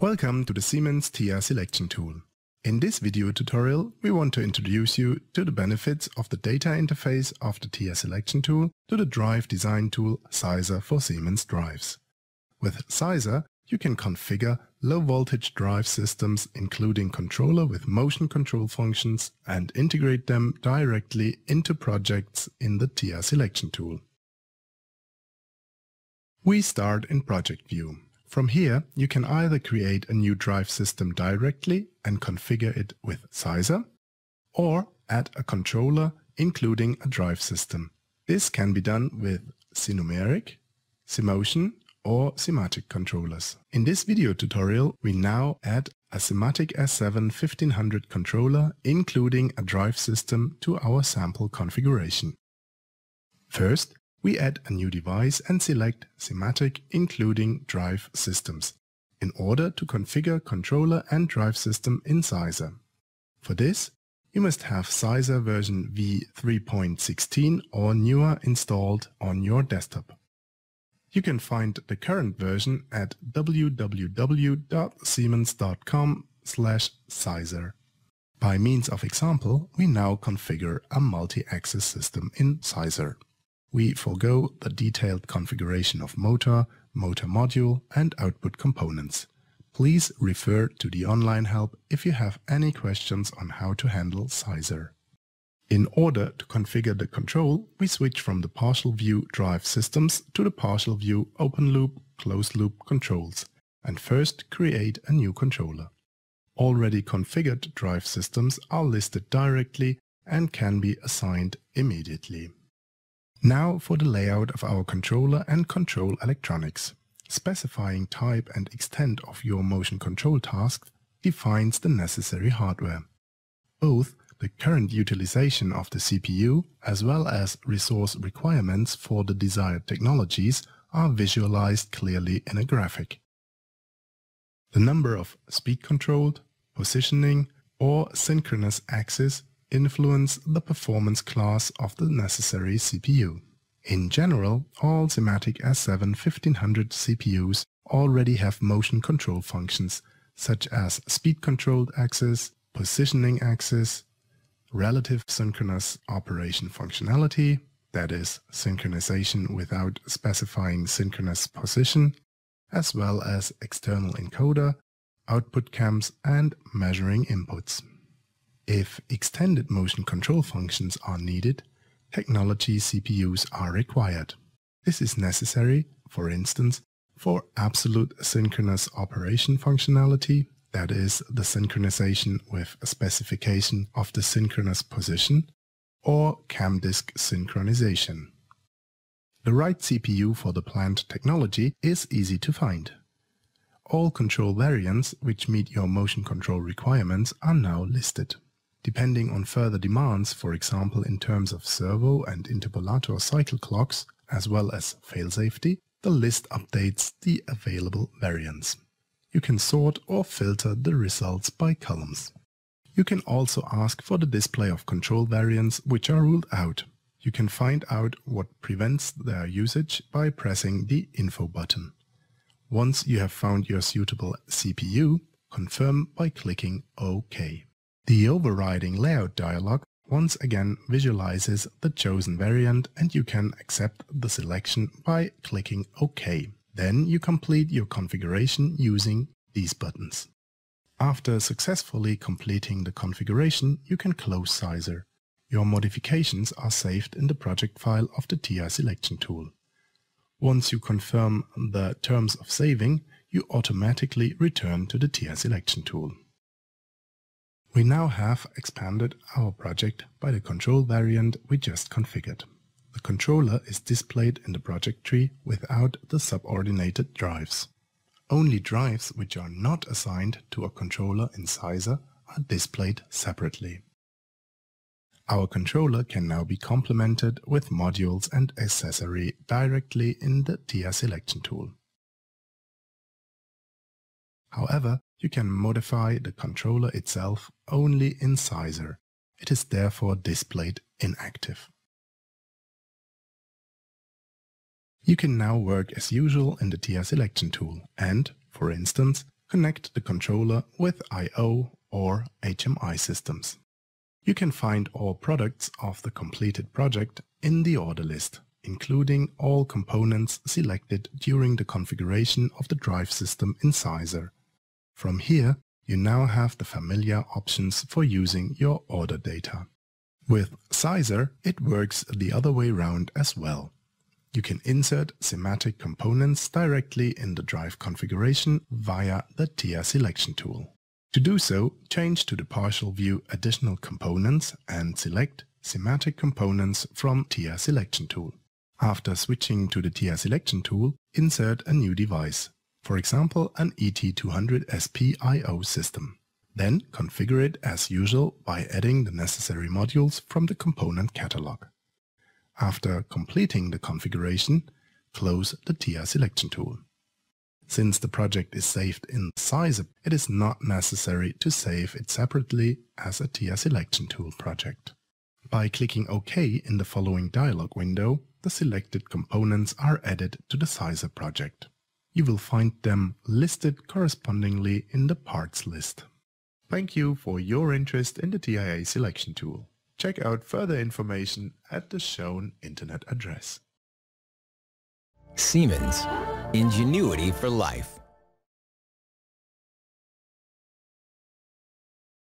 Welcome to the Siemens TIA selection tool. In this video tutorial, we want to introduce you to the benefits of the data interface of the TIA selection tool to the drive design tool Sizer for Siemens drives. With Sizer, you can configure low voltage drive systems including controller with motion control functions and integrate them directly into projects in the TIA selection tool. We start in Project View. From here, you can either create a new drive system directly and configure it with Sizer, or add a controller including a drive system. This can be done with Sinumerik, Simotion or Simatic controllers. In this video tutorial, we now add a Simatic S7 1500 controller including a drive system to our sample configuration. First, we add a new device and select Simatic including drive systems in order to configure controller and drive system in Sizer. For this, you must have Sizer version v3.16 or newer installed on your desktop. You can find the current version at www.siemens.com slash Sizer. By means of example, we now configure a multi-axis system in Sizer we forego the detailed configuration of motor, motor module and output components. Please refer to the online help if you have any questions on how to handle Sizer. In order to configure the control, we switch from the partial view drive systems to the partial view open loop, closed loop controls and first create a new controller. Already configured drive systems are listed directly and can be assigned immediately. Now for the layout of our controller and control electronics. Specifying type and extent of your motion control task defines the necessary hardware. Both the current utilization of the CPU as well as resource requirements for the desired technologies are visualized clearly in a graphic. The number of speed-controlled, positioning or synchronous axes influence the performance class of the necessary CPU. In general, all Simatic S7 1500 CPUs already have motion control functions such as speed-controlled axis, positioning axis, relative synchronous operation functionality, that is, synchronization without specifying synchronous position, as well as external encoder, output cams and measuring inputs. If extended motion control functions are needed, technology CPUs are required. This is necessary, for instance, for absolute synchronous operation functionality, that is, the synchronization with a specification of the synchronous position, or CAM disk synchronization. The right CPU for the planned technology is easy to find. All control variants which meet your motion control requirements are now listed. Depending on further demands, for example in terms of servo and interpolator cycle clocks, as well as fail safety, the list updates the available variants. You can sort or filter the results by columns. You can also ask for the display of control variants which are ruled out. You can find out what prevents their usage by pressing the Info button. Once you have found your suitable CPU, confirm by clicking OK. The overriding layout dialog once again visualizes the chosen variant and you can accept the selection by clicking OK. Then you complete your configuration using these buttons. After successfully completing the configuration, you can close Sizer. Your modifications are saved in the project file of the TI selection tool. Once you confirm the terms of saving, you automatically return to the TI selection tool. We now have expanded our project by the control variant we just configured. The controller is displayed in the project tree without the subordinated drives. Only drives which are not assigned to a controller in Sizer are displayed separately. Our controller can now be complemented with modules and accessory directly in the TIA selection tool. However, you can modify the controller itself only in Sizer. It is therefore displayed inactive. You can now work as usual in the TIA selection tool and, for instance, connect the controller with I.O. or HMI systems. You can find all products of the completed project in the order list, including all components selected during the configuration of the drive system in Sizer. From here, you now have the familiar options for using your order data. With Sizer, it works the other way round as well. You can insert SIMATIC components directly in the drive configuration via the TIA selection tool. To do so, change to the partial view additional components and select SIMATIC components from TIA selection tool. After switching to the TIA selection tool, insert a new device, for example an ET200SP system. Then configure it as usual by adding the necessary modules from the component catalog. After completing the configuration, close the TIA selection tool. Since the project is saved in Sizer, it is not necessary to save it separately as a TIA selection tool project. By clicking OK in the following dialog window, the selected components are added to the Sizer project. You will find them listed correspondingly in the parts list. Thank you for your interest in the TIA selection tool. Check out further information at the shown internet address. Siemens. Ingenuity for life.